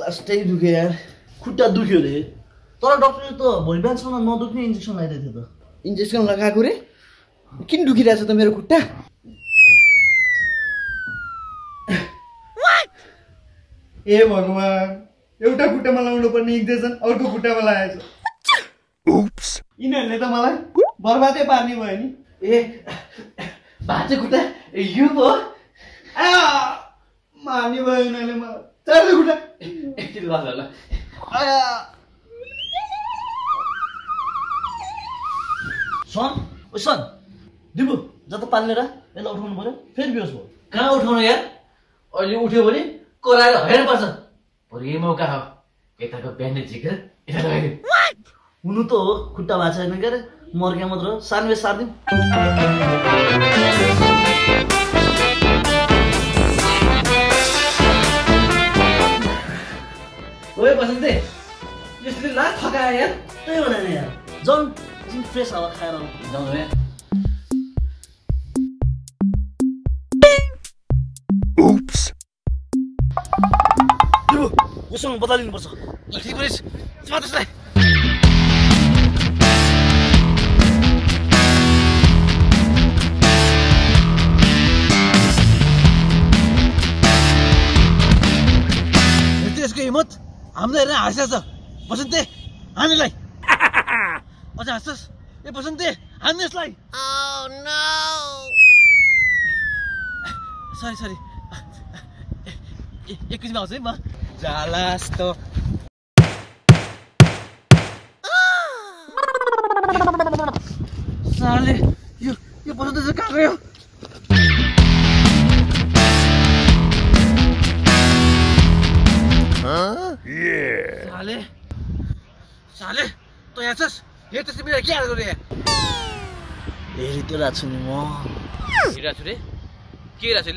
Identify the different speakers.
Speaker 1: लास्टै दुख्यो यार। खुट्टा दुख्यो रे। तर डक्टरले त भोलि बिहानसम्म नदुख्ने इन्जेक्सन लगाइदिएको थियो त।
Speaker 2: इन्जेक्सन लगाएको रे? किन दुखिरहेछ त मेरो खुट्टा? ए भगवान् एउटा खुट्टामा लाउनु पर्ने इन्जेक्सन अर्को खुट्टामा लगाएछ। यिनीहरूले त मलाई बर्बादै पार्ने भयो नि।
Speaker 1: ए भाँचे खुट्टा ए, यो पो
Speaker 2: भयो यिनीहरूले मलाई चारवटा खुट्टा।
Speaker 1: ल ल सन ओ सन। दिबु जता पाल्ने र यसलाई उठाउनु पऱ्यो फेरि बिहोस भयो। कहाँ उठाउनु यार? अहिले उठ्यो भने कराएर हैरान पर्छ। यही मौका हो। यताको ब्यान्डेज झिकेर यता लगाइदिउँ। हुनु त हो खुट्टा भएको छैन के अरे मर्क्या मात्र हो सानवे सारिदिउँ। ओए बसन्ते यसले ला थकायो यार त्यही भनेर यार। जाउँ एकछिन फ्रेस हावा खाएर आउँ जाउँ यार उसँग बदलिनुपर्छ ठिक त्यसलाई।
Speaker 3: त्यसको हिम्मत। हामीलाई हेरेर हाँसेछ बसन्ते हानेलाई अझ हाँस्छस् ए बसन्ते हान्ने यसलाई। सरी सरी एकैछिनमा आउँछु है म। जालास त। साले। साले साले तो यासस ये तो सिमिलर के कर रहे
Speaker 1: हैं ये छु नि म।
Speaker 3: राचु रे? के राचु